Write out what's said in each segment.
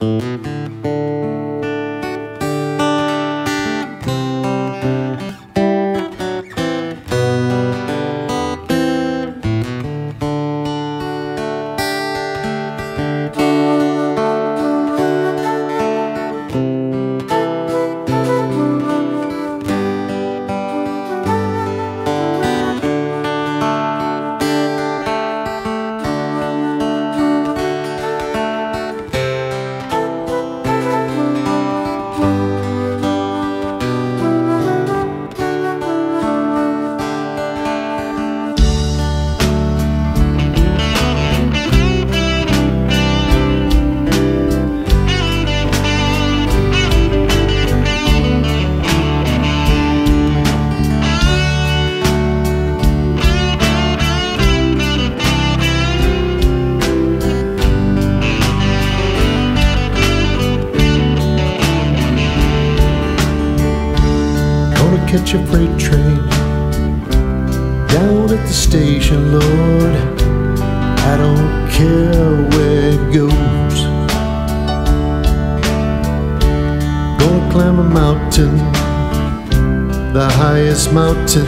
Gonna catch a freight train down at the station, Lord. I don't care where it goes. Gonna climb a mountain, the highest mountain.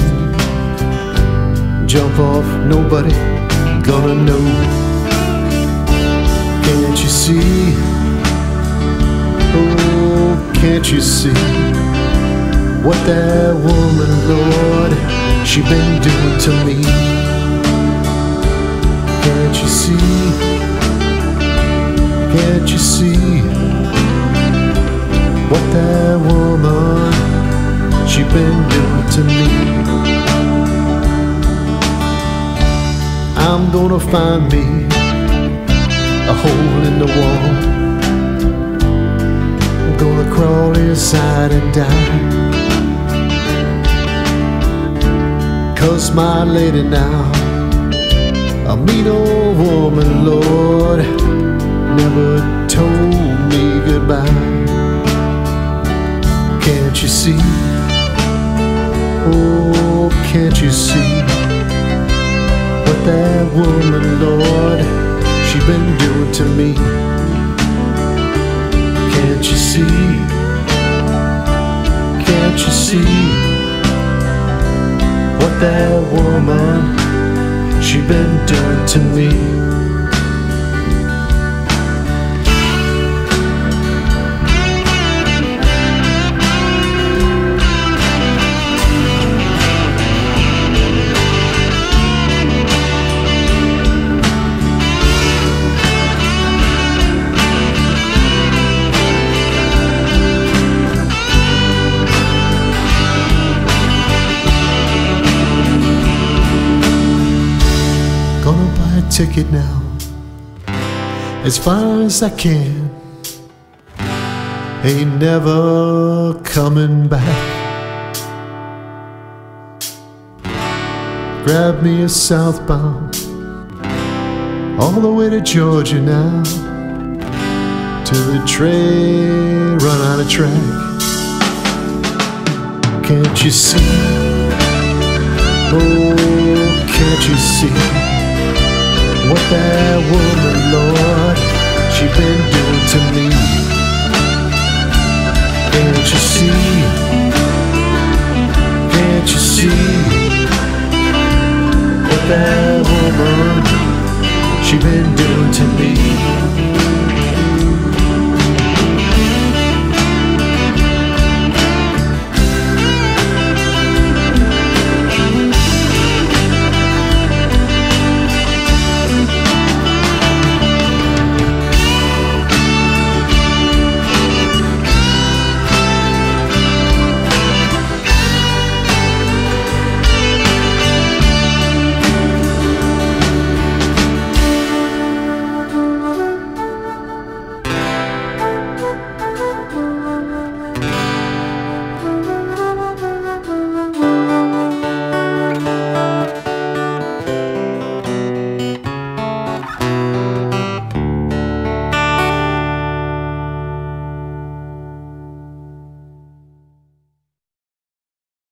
Jump off, nobody gonna know. Can't you see? Oh, can't you see? What that woman, Lord, she been doing to me. Can't you see? Can't you see? What that woman, she been doing to me. I'm gonna find me a hole in the wall. I'm gonna crawl inside and die. Cause my lady now, a mean old woman, Lord, never told me goodbye. Can't you see? Oh, can't you see? What that woman, Lord, she been doing to me? Can't you see? Can't you see? That woman she been doing to me. A ticket now, as far as I can. Ain't never coming back. Grab me a southbound, all the way to Georgia now, till the train run out of track. Can't you see? Oh, can't you see? What that woman, Lord, she been doing to me Can't you see? Can't you see? What that woman, she been doing to me